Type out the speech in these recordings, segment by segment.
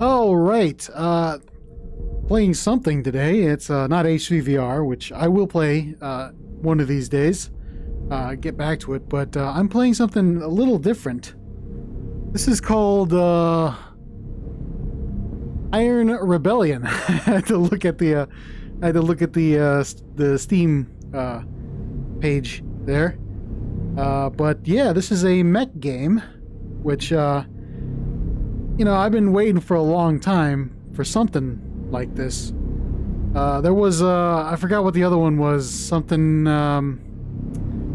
All right. Uh, playing something today. It's uh, not H3VR, which I will play uh, one of these days. Uh, get back to it, but uh, I'm playing something a little different. This is called uh, Iron Rebellion. I had to look at the uh, I had to look at the uh, the Steam uh, page there. Uh, but yeah, this is a mech game, which uh, you know I've been waiting for a long time for something like this. Uh, there was uh, I forgot what the other one was. Something. Um,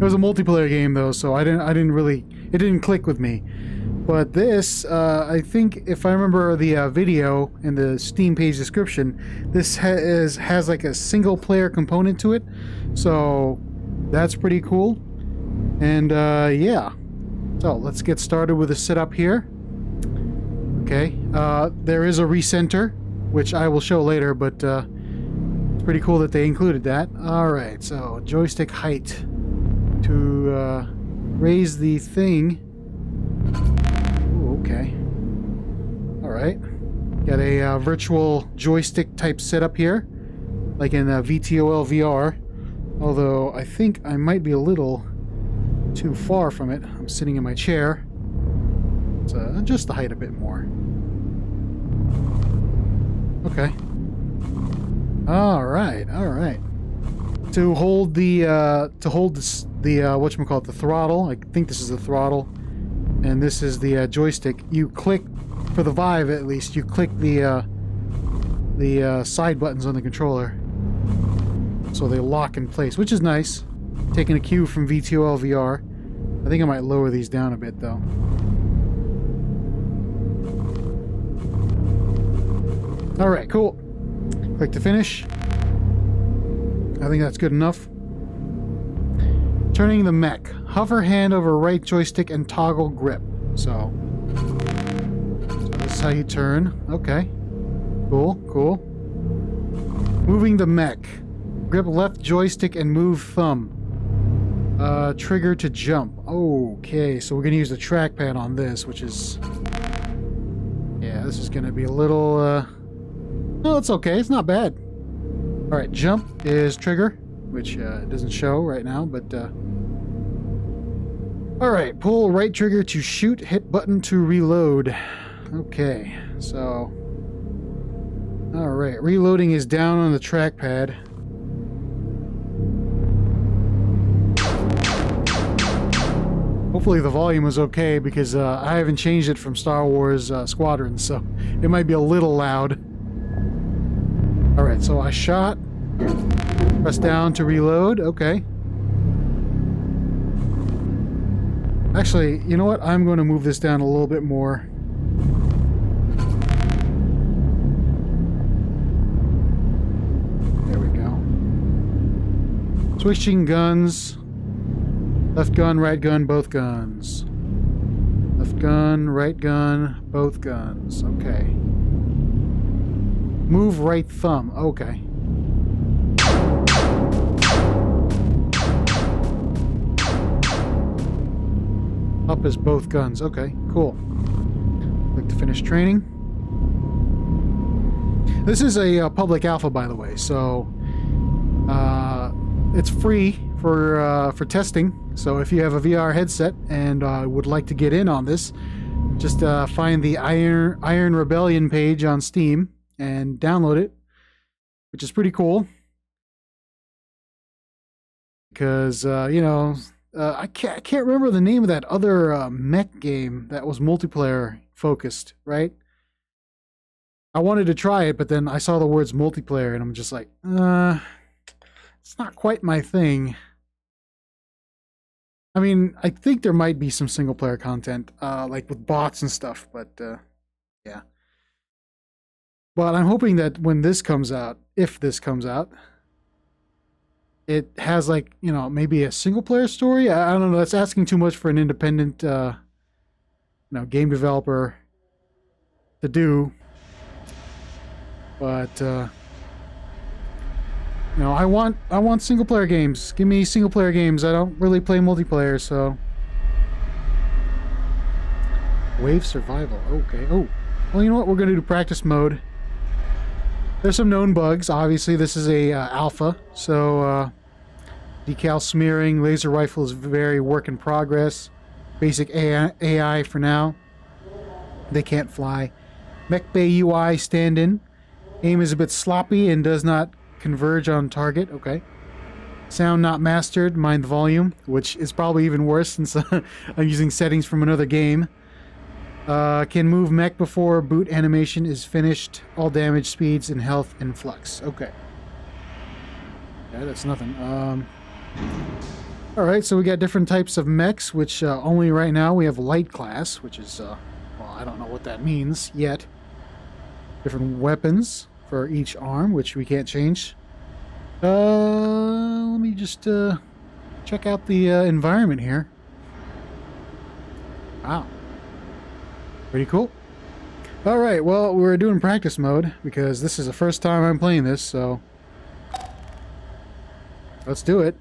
it was a multiplayer game though, so I didn't I didn't really it didn't click with me. But this, uh, I think, if I remember the uh, video in the Steam page description, this has has like a single player component to it, so that's pretty cool. And uh, yeah, so let's get started with the setup here. Okay, uh, there is a recenter, which I will show later, but uh, it's pretty cool that they included that. All right, so joystick height to uh, raise the thing. Ooh, okay. All right. Got a uh, virtual joystick type setup here, like in VTOL VR. Although I think I might be a little too far from it. I'm sitting in my chair. Let's uh, adjust the height a bit more. Okay. All right. All right. To hold the uh, to hold this, the uh, what you call it the throttle. I think this is the throttle, and this is the uh, joystick. You click for the Vive at least. You click the uh, the uh, side buttons on the controller, so they lock in place, which is nice. Taking a cue from VTOL VR. I think I might lower these down a bit though. All right, cool. Click to finish. I think that's good enough. Turning the mech. Hover hand over right joystick and toggle grip. So, so this is how you turn. Okay. Cool, cool. Moving the mech. Grip left joystick and move thumb. Uh, trigger to jump. Okay, so we're going to use the trackpad on this, which is... Yeah, this is going to be a little... Uh... No, it's okay. It's not bad. Alright, jump is trigger, which uh, doesn't show right now, but... Uh... Alright, pull right trigger to shoot, hit button to reload. Okay, so... Alright, reloading is down on the trackpad. Hopefully the volume is okay because uh, I haven't changed it from Star Wars uh, Squadrons, so it might be a little loud. Alright, so I shot. Press down to reload. Okay. Actually, you know what? I'm going to move this down a little bit more. There we go. Switching guns. Left gun, right gun, both guns. Left gun, right gun, both guns. Okay. Move right thumb. Okay. Up is both guns. Okay, cool. Like to finish training. This is a uh, public alpha, by the way, so uh, it's free for uh, for testing. So if you have a VR headset and uh, would like to get in on this, just uh, find the Iron Iron Rebellion page on Steam and download it, which is pretty cool. Because uh, you know, uh, I can't I can't remember the name of that other uh, mech game that was multiplayer focused, right? I wanted to try it, but then I saw the words multiplayer, and I'm just like, uh, it's not quite my thing. I mean, I think there might be some single player content, uh, like with bots and stuff, but uh, yeah. But I'm hoping that when this comes out, if this comes out, it has like you know maybe a single player story. I, I don't know. That's asking too much for an independent, uh, you know, game developer to do. But uh, you know, I want I want single player games. Give me single player games. I don't really play multiplayer, so. Wave survival. Okay. Oh, Well, you know what? We're going to do practice mode. There's some known bugs. Obviously, this is a uh, alpha, so uh, decal smearing, laser rifle is very work in progress. Basic AI, AI for now. They can't fly. Mech Bay UI stand-in. Aim is a bit sloppy and does not converge on target. Okay. Sound not mastered. Mind the volume, which is probably even worse since I'm using settings from another game. Uh, can move mech before boot animation is finished. All damage speeds and health in flux. Okay. Yeah, that's nothing. Um, Alright, so we got different types of mechs, which uh, only right now we have light class, which is, uh, well, I don't know what that means yet. Different weapons for each arm, which we can't change. Uh, let me just uh, check out the uh, environment here. Wow. Pretty cool. Alright, well, we're doing practice mode because this is the first time I'm playing this, so... Let's do it.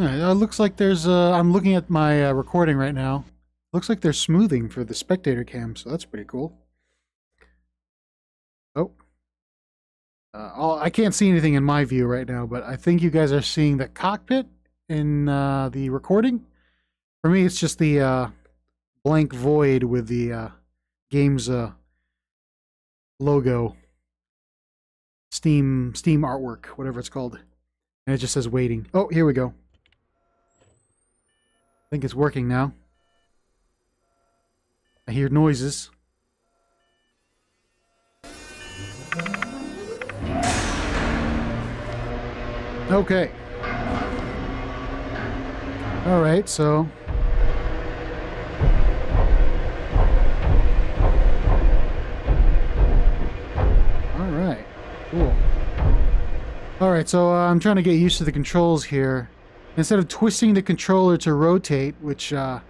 Alright, it looks like there's, uh, I'm looking at my uh, recording right now. Looks like there's smoothing for the spectator cam, so that's pretty cool. Uh, I can't see anything in my view right now, but I think you guys are seeing the cockpit in uh, the recording. For me, it's just the uh, blank void with the uh, game's uh, logo, Steam Steam artwork, whatever it's called, and it just says waiting. Oh, here we go. I think it's working now. I hear noises. Okay. All right, so All right. Cool. All right, so uh, I'm trying to get used to the controls here. Instead of twisting the controller to rotate, which uh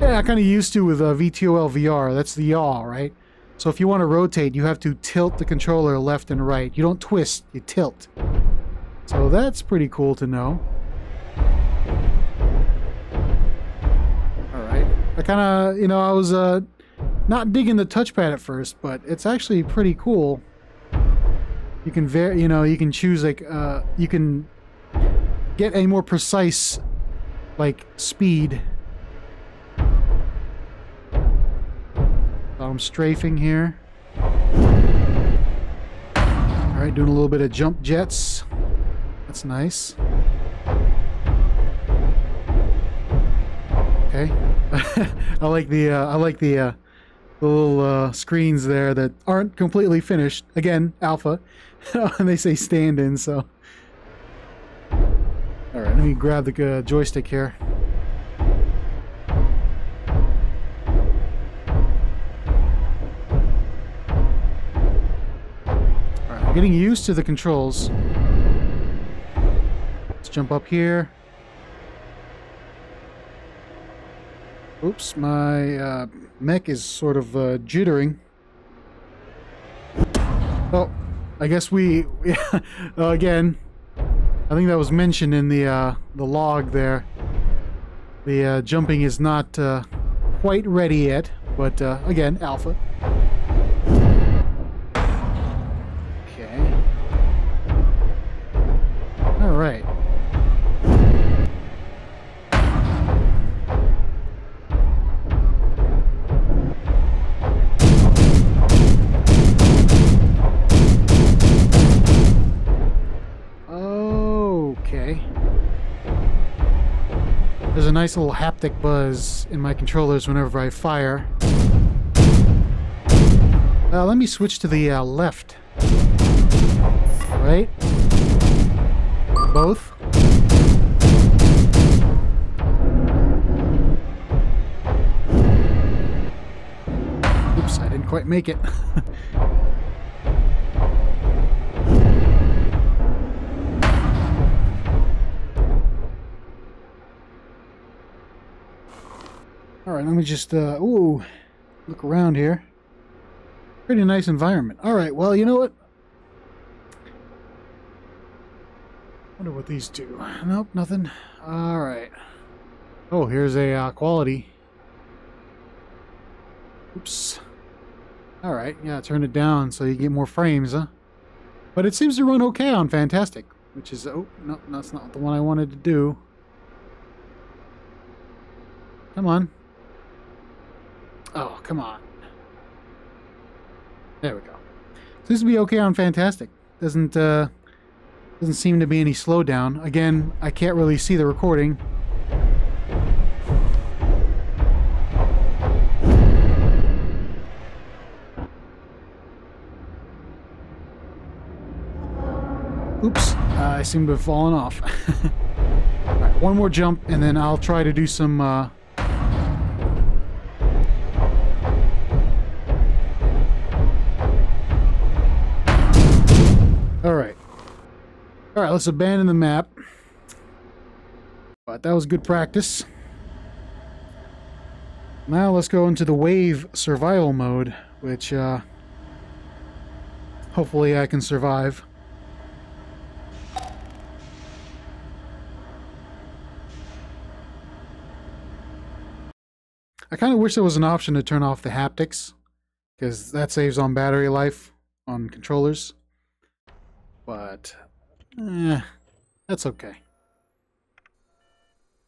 yeah, I kind of used to with uh, VTOL VR. That's the yaw, right? So if you want to rotate, you have to tilt the controller left and right. You don't twist, you tilt. So that's pretty cool to know. Alright. I kind of, you know, I was uh, not digging the touchpad at first, but it's actually pretty cool. You can, ver you know, you can choose, like, uh, you can get a more precise, like, speed. I'm strafing here. Alright, doing a little bit of jump jets. That's nice. Okay. I like the uh, I like the, uh, little uh, screens there that aren't completely finished. Again, alpha, and they say stand in. So, all right, let me grab the uh, joystick here. I'm getting used to the controls jump up here. Oops, my uh, mech is sort of uh, jittering. Oh, I guess we, uh, again, I think that was mentioned in the uh, the log there. The uh, jumping is not uh, quite ready yet, but again, alpha. Nice little haptic buzz in my controllers whenever I fire. Uh, let me switch to the uh, left. Right? Both. Oops, I didn't quite make it. Alright, let me just, uh, ooh, look around here. Pretty nice environment. Alright, well, you know what? Wonder what these do. Nope, nothing. All right. Oh, here's a uh, quality. Oops. All right, yeah, turn it down so you get more frames, huh? But it seems to run okay on Fantastic, which is oh no, that's not the one I wanted to do. Come on. Oh, come on. There we go. Seems to be okay on Fantastic. Doesn't uh doesn't seem to be any slowdown. Again, I can't really see the recording. Oops, uh, I seem to have fallen off. Alright, one more jump and then I'll try to do some uh, let's abandon the map. But that was good practice. Now let's go into the wave survival mode, which uh, hopefully I can survive. I kind of wish there was an option to turn off the haptics, because that saves on battery life on controllers. But, eh, that's okay.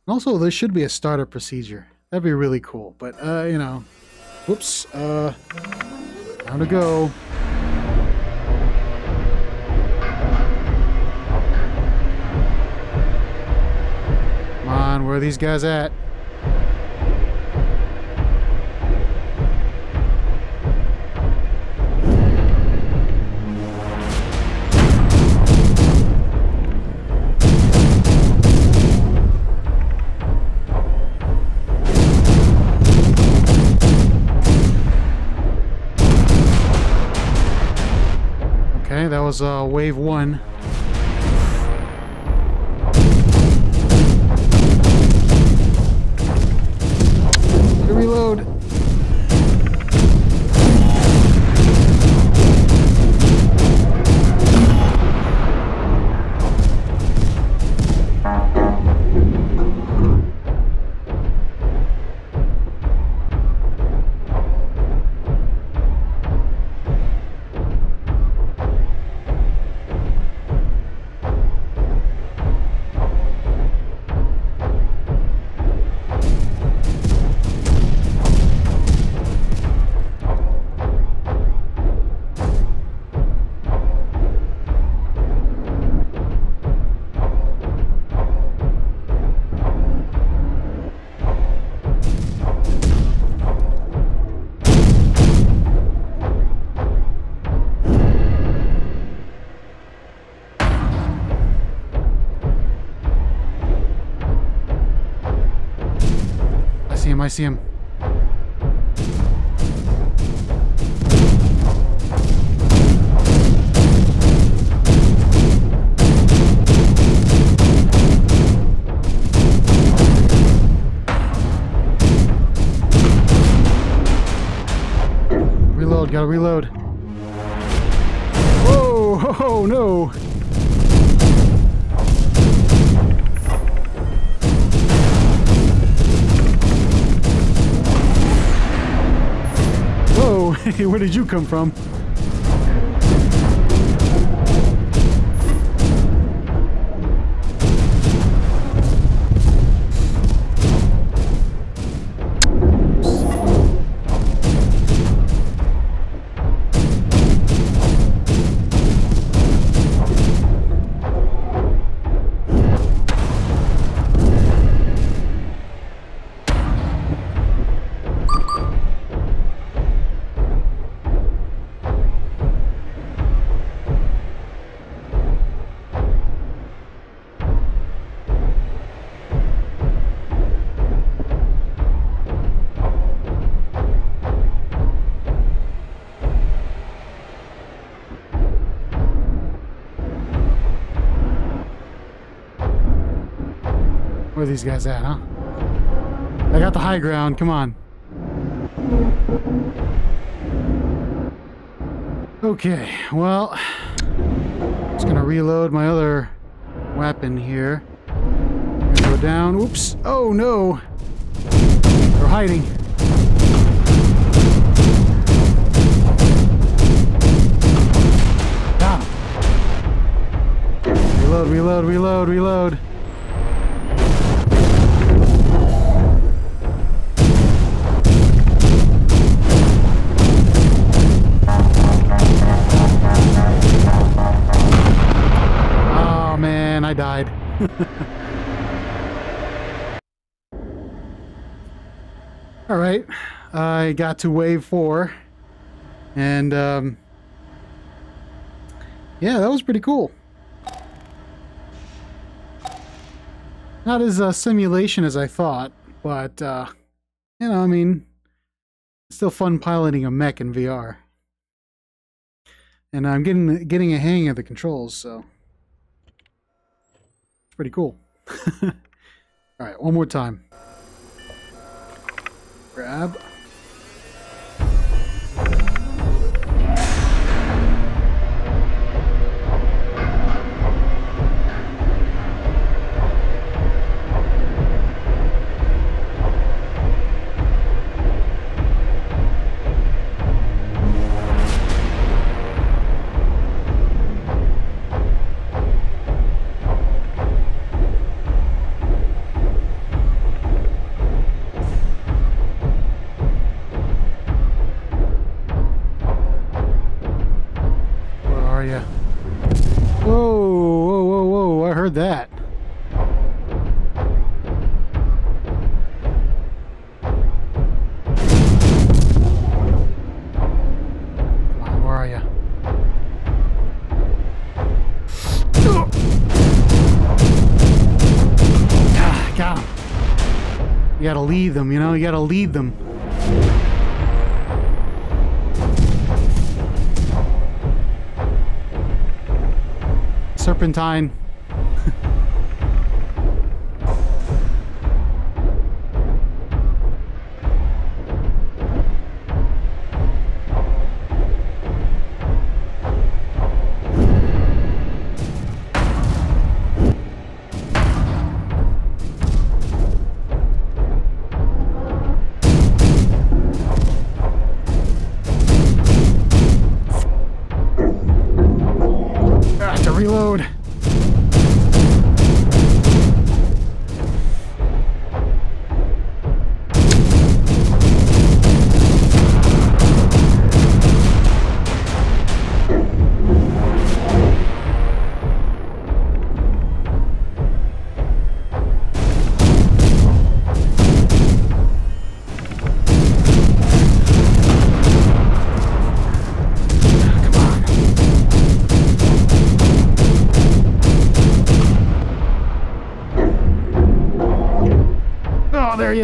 Also, there should be a starter procedure. That'd be really cool. But, uh, you know, whoops, uh, time to go. Come on, where are these guys at? Was uh, wave one. I see him. Reload, gotta reload. Whoa, oh no! Whoa, where did you come from? Where these guys at, huh? I got the high ground, come on. Okay, well, just gonna reload my other weapon here. Go down. Oops. Oh no. They're hiding. Reload, reload, reload, reload. All right, I got to wave four, and um, yeah, that was pretty cool. Not as a simulation as I thought, but uh, you know, I mean, still fun piloting a mech in VR, and I'm getting getting a hang of the controls, so pretty cool. All right, one more time. Grab. Lead them, you know. You gotta lead them. Serpentine.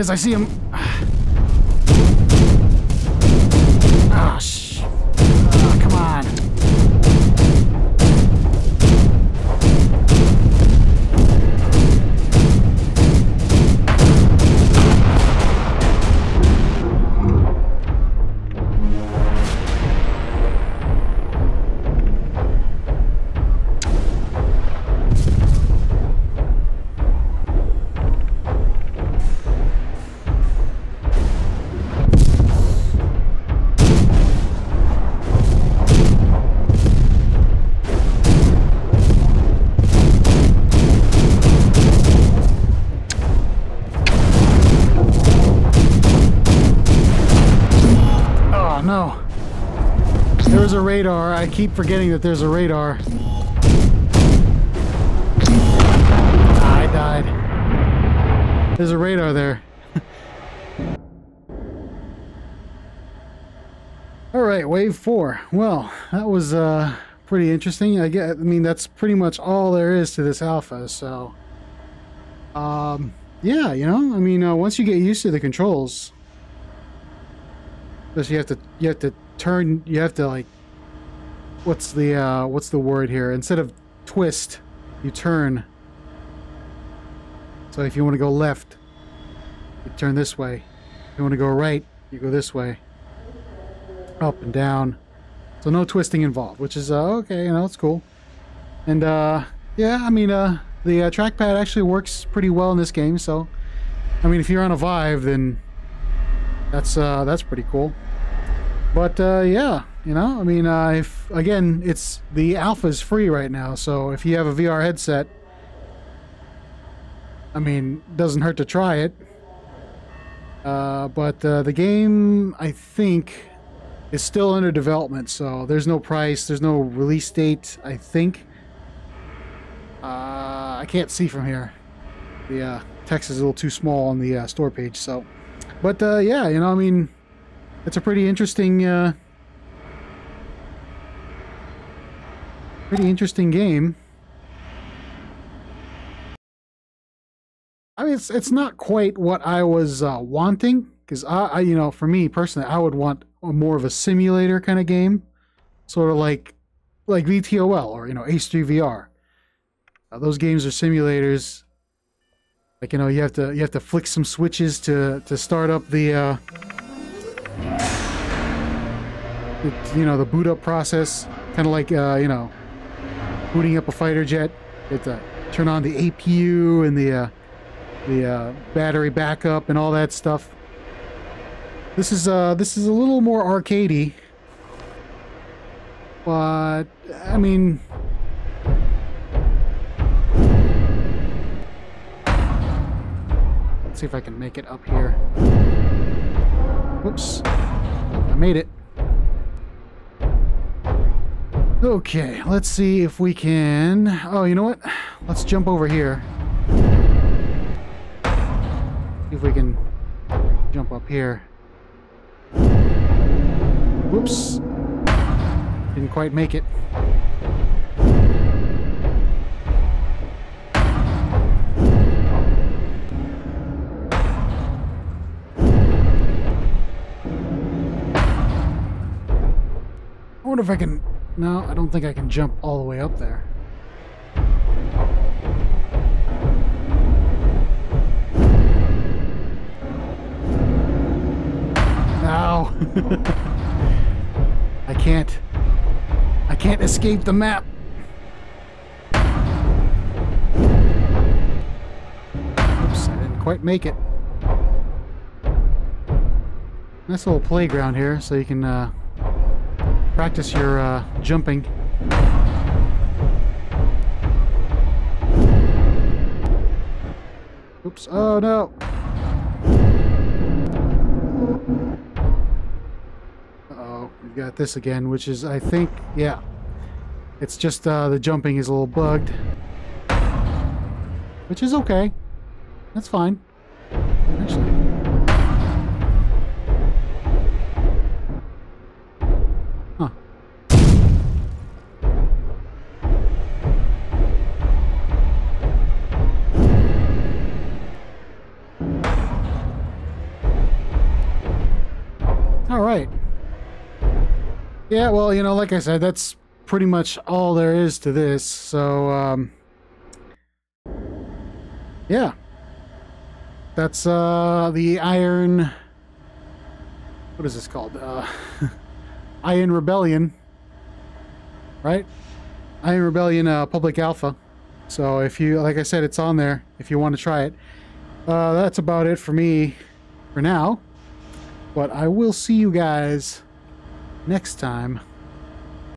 Is. I see him. Radar. I keep forgetting that there's a radar. I died. There's a radar there. All right, wave four. Well, that was uh, pretty interesting. I get. I mean, that's pretty much all there is to this alpha. So, um, yeah, you know, I mean, uh, once you get used to the controls, because you have to, you have to turn, you have to like, what's the, uh, what's the word here? Instead of twist, you turn. So if you want to go left, you turn this way. If you want to go right, you go this way. Up and down. So no twisting involved, which is uh, okay, you know, it's cool. And uh, yeah, I mean, uh, the uh, trackpad actually works pretty well in this game. So, I mean, if you're on a Vive, then that's uh, that's pretty cool. But uh, yeah, you know, I mean, uh, if again, it's the alpha is free right now, so if you have a VR headset, I mean, doesn't hurt to try it. Uh, but uh, the game, I think, is still under development, so there's no price, there's no release date. I think. Uh, I can't see from here. The uh, text is a little too small on the uh, store page, so. But yeah, you know, I mean, it's a pretty interesting, pretty interesting game. I mean, it's it's not quite what I was uh, wanting because I, I, you know, for me personally, I would want more of a simulator kind of game, sort of like like VTOL or you know H3 VR. Uh, those games are simulators. Like you know, you have to you have to flick some switches to to start up the, uh, the you know the boot up process, kind of like uh, you know booting up a fighter jet. You have to turn on the APU and the uh, the uh, battery backup and all that stuff. This is uh this is a little more arcadey, but I mean. Let's see if I can make it up here. Whoops. I made it. Okay, let's see if we can... Oh, you know what? Let's jump over here. See if we can jump up here. Whoops. Didn't quite make it. I wonder if I can... No, I don't think I can jump all the way up there. Ow! I can't... I can't escape the map! Oops, I didn't quite make it. Nice little playground here, so you can uh, practice your uh, jumping. Oops, oh no! Uh-oh, we've got this again, which is, I think, yeah. It's just uh, the jumping is a little bugged. Which is okay. That's fine. Yeah, well, you know, like I said, that's pretty much all there is to this. So, um, yeah. That's uh, the Iron... What is this called? Uh, Iron Rebellion. Right? Iron Rebellion uh, Public Alpha. So if you, like I said, it's on there if you want to try it. Uh, that's about it for me for now. But I will see you guys next time